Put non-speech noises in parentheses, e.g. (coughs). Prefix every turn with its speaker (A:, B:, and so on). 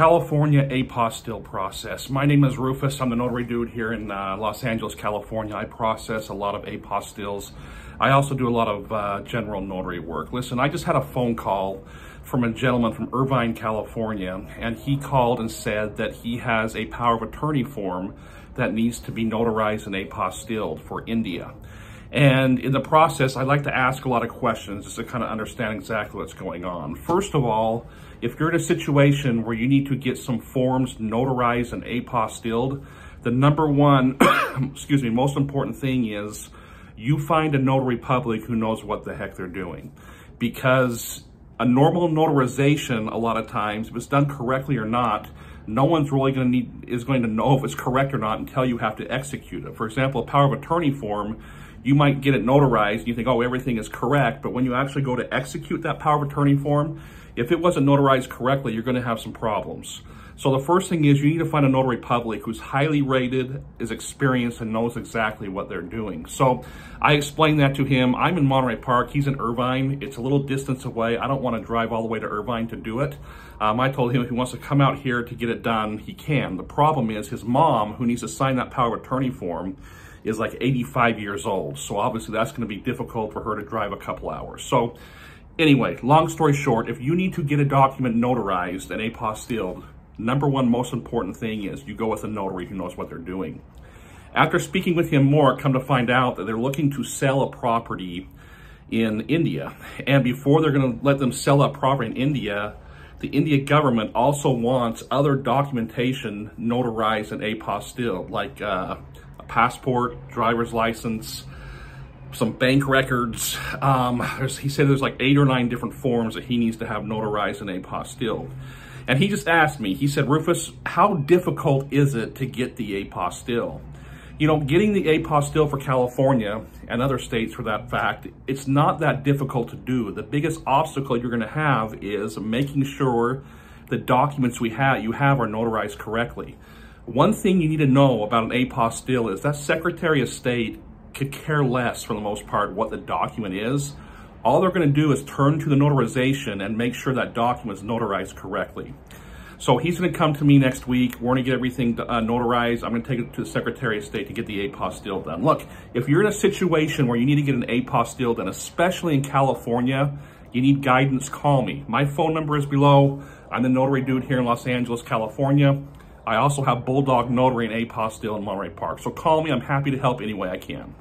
A: California apostille process. My name is Rufus. I'm the notary dude here in uh, Los Angeles, California. I process a lot of apostilles. I also do a lot of uh, general notary work. Listen, I just had a phone call from a gentleman from Irvine, California, and he called and said that he has a power of attorney form that needs to be notarized and apostilled for India. And in the process, I like to ask a lot of questions just to kind of understand exactly what's going on. First of all, if you're in a situation where you need to get some forms notarized and apostilled, the number one, (coughs) excuse me, most important thing is you find a notary public who knows what the heck they're doing. Because a normal notarization, a lot of times, if it's done correctly or not, no one's really going to need is going to know if it's correct or not until you have to execute it. For example, a power of attorney form, you might get it notarized. And you think, oh, everything is correct. But when you actually go to execute that power of attorney form, if it wasn't notarized correctly, you're going to have some problems. So the first thing is you need to find a notary public who's highly rated, is experienced, and knows exactly what they're doing. So I explained that to him. I'm in Monterey Park. He's in Irvine. It's a little distance away. I don't want to drive all the way to Irvine to do it. Um, I told him if he wants to come out here to get it done, he can. The problem is his mom, who needs to sign that power of attorney form, is like 85 years old. So obviously that's going to be difficult for her to drive a couple hours. So anyway, long story short, if you need to get a document notarized and apostilled, number one most important thing is you go with a notary who knows what they're doing. After speaking with him more, come to find out that they're looking to sell a property in India. And before they're going to let them sell that property in India, the India government also wants other documentation notarized and apostilled, like uh, a passport, driver's license, some bank records. Um, he said there's like eight or nine different forms that he needs to have notarized and apostilled. And he just asked me, he said, Rufus, how difficult is it to get the apostille? You know, getting the apostille for California and other states for that fact, it's not that difficult to do. The biggest obstacle you're going to have is making sure the documents we have, you have are notarized correctly. One thing you need to know about an apostille is that Secretary of State could care less for the most part what the document is all they're going to do is turn to the notarization and make sure that document is notarized correctly. So he's going to come to me next week. We're going to get everything uh, notarized. I'm going to take it to the Secretary of State to get the apostille done. Look, if you're in a situation where you need to get an apostille done, especially in California, you need guidance, call me. My phone number is below. I'm the notary dude here in Los Angeles, California. I also have Bulldog Notary and Apostille in Monterey Park. So call me. I'm happy to help any way I can.